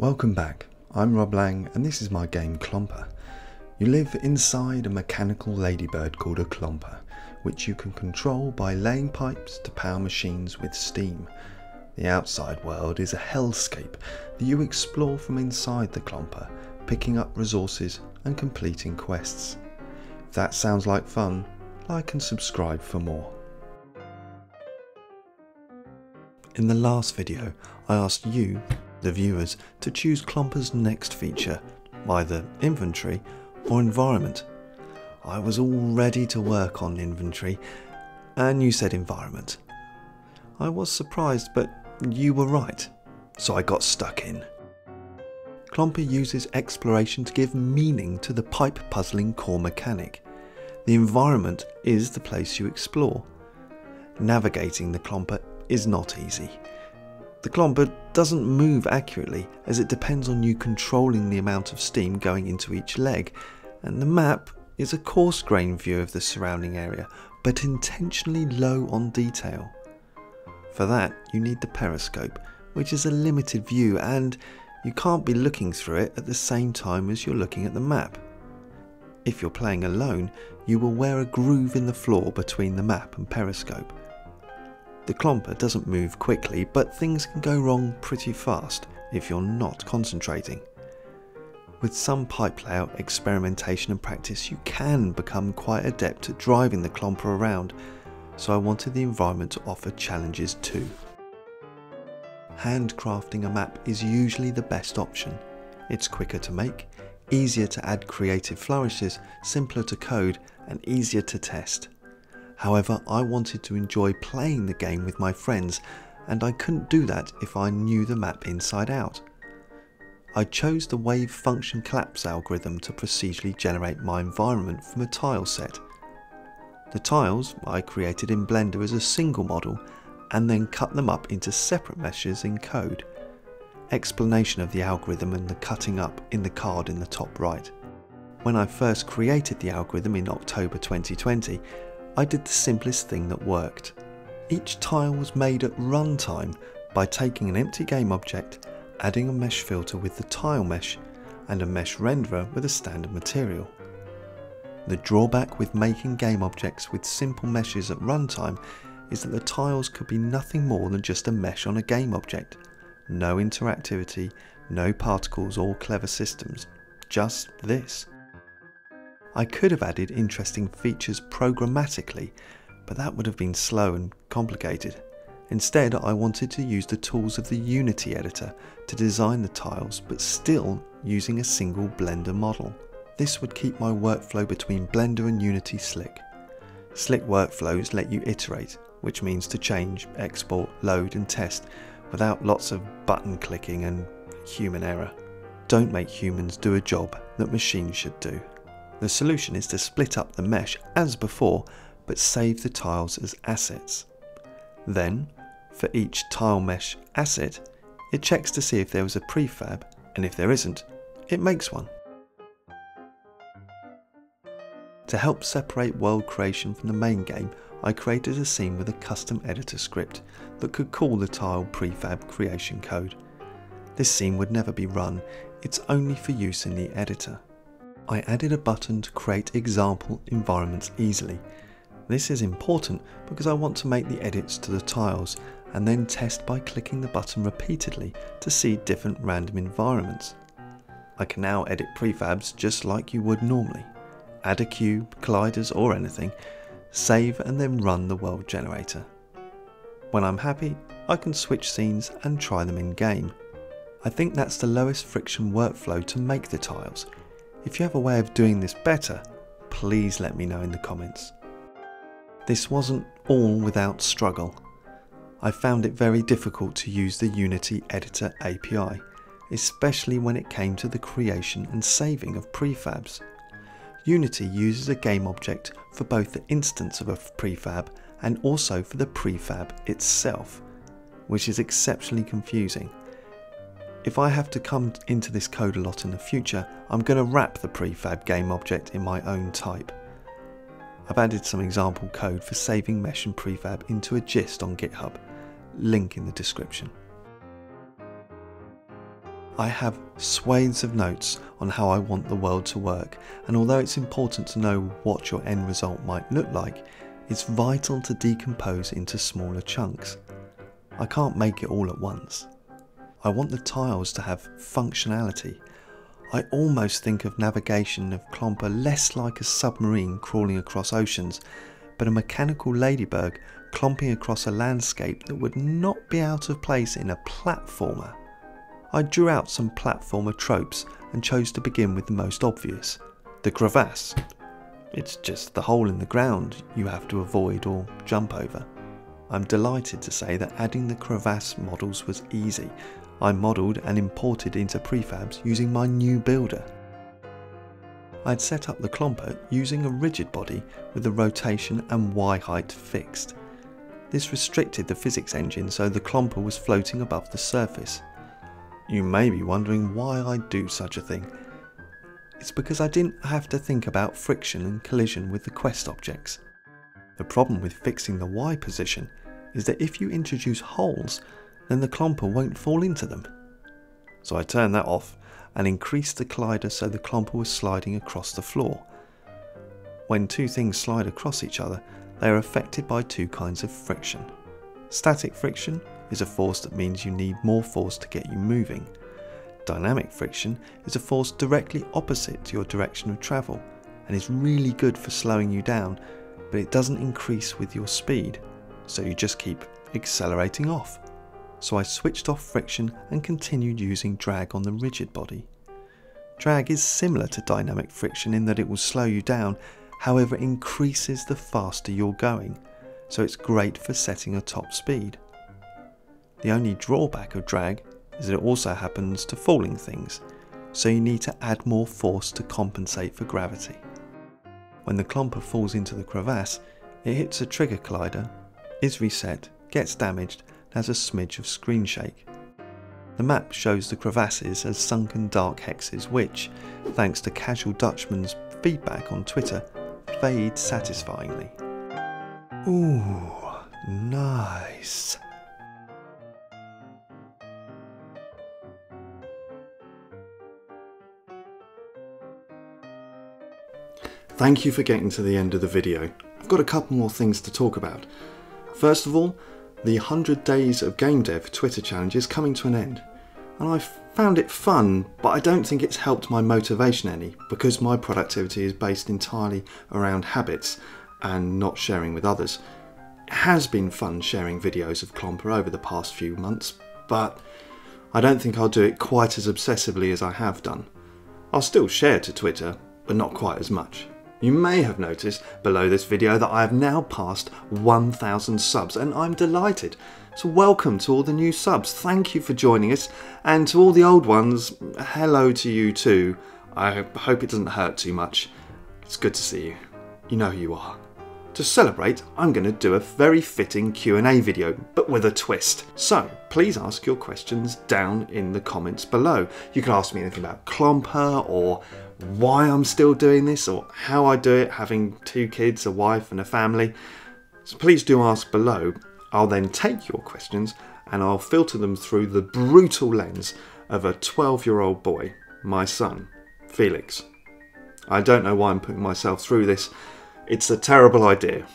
Welcome back. I'm Rob Lang and this is my game Clomper. You live inside a mechanical ladybird called a Clomper, which you can control by laying pipes to power machines with steam. The outside world is a hellscape that you explore from inside the Clomper, picking up resources and completing quests. If that sounds like fun, like and subscribe for more. In the last video, I asked you, the viewers, to choose Clomper's next feature, either inventory or environment. I was all ready to work on inventory, and you said environment. I was surprised, but you were right, so I got stuck in. Clomper uses exploration to give meaning to the pipe puzzling core mechanic. The environment is the place you explore. Navigating the Clomper is not easy. The Clomper doesn't move accurately as it depends on you controlling the amount of steam going into each leg, and the map is a coarse grained view of the surrounding area, but intentionally low on detail. For that, you need the periscope, which is a limited view and you can't be looking through it at the same time as you're looking at the map. If you're playing alone, you will wear a groove in the floor between the map and periscope. The clomper doesn't move quickly, but things can go wrong pretty fast if you're not concentrating. With some pipe layout experimentation and practice, you can become quite adept at driving the clomper around, so I wanted the environment to offer challenges too. Handcrafting a map is usually the best option. It's quicker to make, easier to add creative flourishes, simpler to code, and easier to test. However, I wanted to enjoy playing the game with my friends, and I couldn't do that if I knew the map inside out. I chose the wave function collapse algorithm to procedurally generate my environment from a tile set. The tiles I created in Blender as a single model and then cut them up into separate meshes in code. Explanation of the algorithm and the cutting up in the card in the top right. When I first created the algorithm in October 2020, I did the simplest thing that worked. Each tile was made at runtime by taking an empty game object, adding a mesh filter with the tile mesh, and a mesh renderer with a standard material. The drawback with making game objects with simple meshes at runtime is that the tiles could be nothing more than just a mesh on a game object. No interactivity, no particles or clever systems, just this. I could have added interesting features programmatically, but that would have been slow and complicated. Instead, I wanted to use the tools of the Unity editor to design the tiles, but still using a single Blender model. This would keep my workflow between Blender and Unity slick. Slick workflows let you iterate, which means to change, export, load and test without lots of button clicking and human error. Don't make humans do a job that machines should do. The solution is to split up the mesh as before, but save the tiles as assets. Then, for each tile mesh asset, it checks to see if there was a prefab, and if there isn't, it makes one. To help separate world creation from the main game, I created a scene with a custom editor script that could call the tile prefab creation code. This scene would never be run, it's only for use in the editor. I added a button to create example environments easily. This is important because I want to make the edits to the tiles and then test by clicking the button repeatedly to see different random environments. I can now edit prefabs just like you would normally. Add a cube, colliders or anything, save and then run the world generator. When I'm happy, I can switch scenes and try them in game. I think that's the lowest friction workflow to make the tiles if you have a way of doing this better, please let me know in the comments. This wasn't all without struggle. I found it very difficult to use the Unity Editor API, especially when it came to the creation and saving of prefabs. Unity uses a game object for both the instance of a prefab and also for the prefab itself, which is exceptionally confusing if I have to come into this code a lot in the future, I'm going to wrap the prefab game object in my own type. I've added some example code for saving mesh and prefab into a gist on GitHub, link in the description. I have swathes of notes on how I want the world to work, and although it's important to know what your end result might look like, it's vital to decompose into smaller chunks. I can't make it all at once. I want the tiles to have functionality. I almost think of navigation of Clomper less like a submarine crawling across oceans, but a mechanical ladybird clomping across a landscape that would not be out of place in a platformer. I drew out some platformer tropes and chose to begin with the most obvious the crevasse. It's just the hole in the ground you have to avoid or jump over. I'm delighted to say that adding the crevasse models was easy. I modelled and imported into prefabs using my new builder. I'd set up the clomper using a rigid body with the rotation and Y height fixed. This restricted the physics engine so the clomper was floating above the surface. You may be wondering why I do such a thing. It's because I didn't have to think about friction and collision with the quest objects. The problem with fixing the Y position is that if you introduce holes, then the clomper won't fall into them. So I turned that off and increased the collider so the clomper was sliding across the floor. When two things slide across each other, they are affected by two kinds of friction. Static friction is a force that means you need more force to get you moving. Dynamic friction is a force directly opposite to your direction of travel and is really good for slowing you down, but it doesn't increase with your speed, so you just keep accelerating off. So I switched off friction and continued using drag on the rigid body. Drag is similar to dynamic friction in that it will slow you down, however increases the faster you're going, so it's great for setting a top speed. The only drawback of drag is that it also happens to falling things, so you need to add more force to compensate for gravity. When the clomper falls into the crevasse, it hits a trigger collider, is reset, gets damaged, has a smidge of screen shake. The map shows the crevasses as sunken dark hexes which, thanks to Casual Dutchman's feedback on Twitter, fade satisfyingly. Ooh, nice. Thank you for getting to the end of the video. I've got a couple more things to talk about. First of all, the 100 Days of Game Dev Twitter challenge is coming to an end. And I found it fun, but I don't think it's helped my motivation any because my productivity is based entirely around habits and not sharing with others. It has been fun sharing videos of Clomper over the past few months, but I don't think I'll do it quite as obsessively as I have done. I'll still share to Twitter, but not quite as much. You may have noticed below this video that I have now passed 1000 subs and I'm delighted. So welcome to all the new subs, thank you for joining us and to all the old ones, hello to you too. I hope it doesn't hurt too much. It's good to see you. You know who you are. To celebrate, I'm going to do a very fitting Q&A video, but with a twist. So, please ask your questions down in the comments below. You can ask me anything about Clomper or why I'm still doing this or how I do it, having two kids, a wife, and a family. So please do ask below. I'll then take your questions and I'll filter them through the brutal lens of a 12 year old boy, my son, Felix. I don't know why I'm putting myself through this. It's a terrible idea,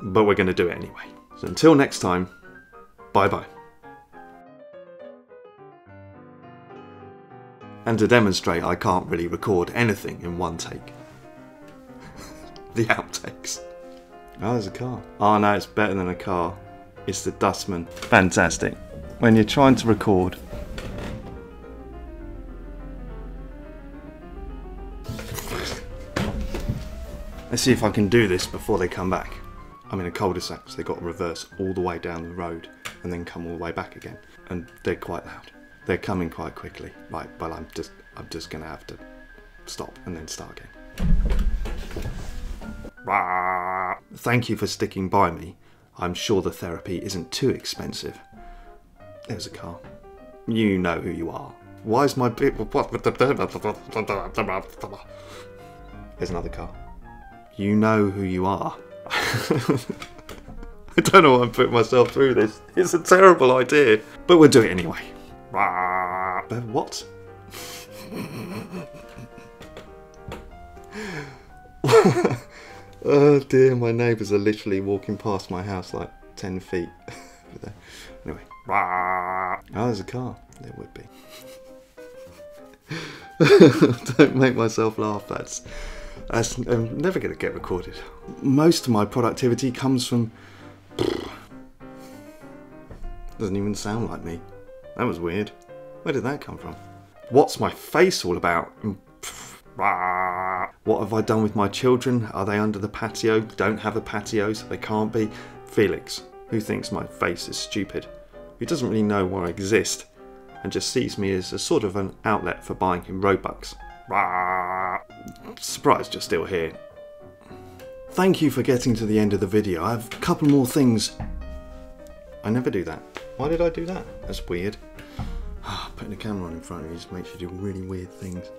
but we're going to do it anyway. So until next time, bye bye. And to demonstrate I can't really record anything in one take. the outtakes. Oh, there's a car. Oh no, it's better than a car. It's the Dustman. Fantastic. When you're trying to record. Let's see if I can do this before they come back. I'm in a cul-de-sac, so they've got to reverse all the way down the road and then come all the way back again. And they're quite loud they're coming quite quickly. Like, but I'm just I'm just gonna have to stop and then start again. Thank you for sticking by me. I'm sure the therapy isn't too expensive. There's a car. You know who you are. Why is my bit? There's another car. You know who you are. I don't know why I'm putting myself through this. It's a terrible idea. But we'll do it anyway. But what? oh dear, my neighbours are literally walking past my house like 10 feet. anyway. Oh, there's a car. There would be. Don't make myself laugh. That's, that's I'm never going to get recorded. Most of my productivity comes from... Doesn't even sound like me. That was weird. Where did that come from? What's my face all about? Mm, what have I done with my children? Are they under the patio? Don't have a patio, so they can't be. Felix, who thinks my face is stupid, who doesn't really know where I exist, and just sees me as a sort of an outlet for buying him Robux. Surprised you're still here. Thank you for getting to the end of the video. I have a couple more things. I never do that. Why did I do that? That's weird. Ah, putting a camera on in front of you just makes you do really weird things.